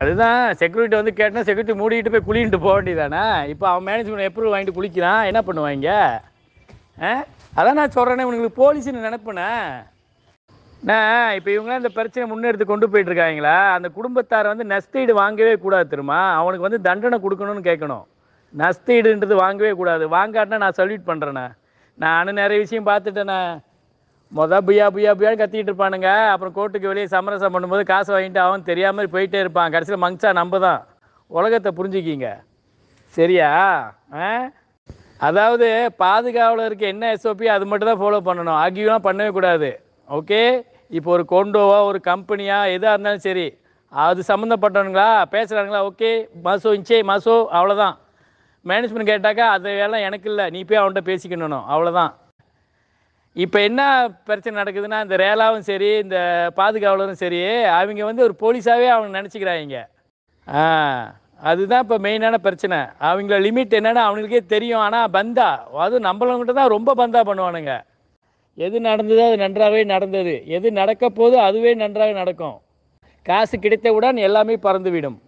அதுதான் செக்யூரிட்டி வந்து கேட்டால் செக்யூரிட்டி மூடிட்டு போய் குளின்ட்டு போக வேண்டியதானே இப்போ அவன் மேனேஜ்மெண்ட் எப்படி வாங்கிட்டு குளிக்கிறான். என்ன பண்ணுவாங்க? ஆ? அதான் நான் சொல்கிறேனே உனக்கு போலீஸ்னு நினைப்பேனே நான் இப்போ இவங்களாம் இந்த பிரச்சனை முன்னெடுத்து கொண்டு போயிட்டு இருக்காங்களா அந்த குடும்பத்தார் வந்து நஷ்டஈடு வாங்கவே கூடாது திருமா அவனுக்கு வந்து தண்டனை கொடுக்கணும்னு கேட்கணும். நஸ்தீடுன்றது வாங்கவே கூடாது. வாங்காட்டினா நான் சல்யூட் பண்ணுறேண்ணே நான் நிறைய விஷயம் பார்த்துட்டேண்ணே. மொதல் புயா புயா புயான்னு கத்திட்டு இருப்பானுங்க. அப்புறம் கோர்ட்டுக்கு வெளியே சமரசம் பண்ணும்போது காசை வாங்கிட்டு அவன் தெரியாமல் போயிட்டே இருப்பான். கடைசியில் மங்சா நம்ம தான் உலகத்தை புரிஞ்சுக்கிங்க. சரியா? ஆ? அதாவது பாதுகாவலருக்கு என்ன எஸ்ஓபி அது மட்டும் தான் ஃபாலோ பண்ணணும். ஆகியெல்லாம் பண்ணவே கூடாது. ஓகே? இப்போ ஒரு கொண்டோவா ஒரு கம்பெனியா எதாக இருந்தாலும் சரி. அது சம்மந்தப்பட்டவனுங்களா பேசுகிறாங்களா ஓகே. மாசோ இன்ச்சே மாசோ அவ்வளோதான் மேனேஜ்மெண்ட் கேட்டாக்கா அது வேலை எனக்கு இல்லை. நீ போய் அவன்கிட்ட பேசிக்கணும் அவ்வளோதான் இப்போ என்ன பிரச்சனை நடக்குதுன்னா இந்த ரேலாவும் சரி இந்த பாதுகாவலரும் சரி அவங்க வந்து ஒரு போலீஸாகவே அவங்க நினச்சிக்கிறாங்க. ஆ அதுதான் இப்போ மெயினான பிரச்சனை. அவங்கள லிமிட் என்னென்னு அவங்களுக்கே தெரியும். ஆனால் பந்தா. அதுவும் நம்மளவங்கிட்ட தான் ரொம்ப பந்தா பண்ணுவானுங்க. எது நடந்ததோ அது நன்றாகவே நடந்தது. எது நடக்க போதோ அதுவே நன்றாக நடக்கும். காசு கிடைத்தவுடன் எல்லாமே பறந்துவிடும்.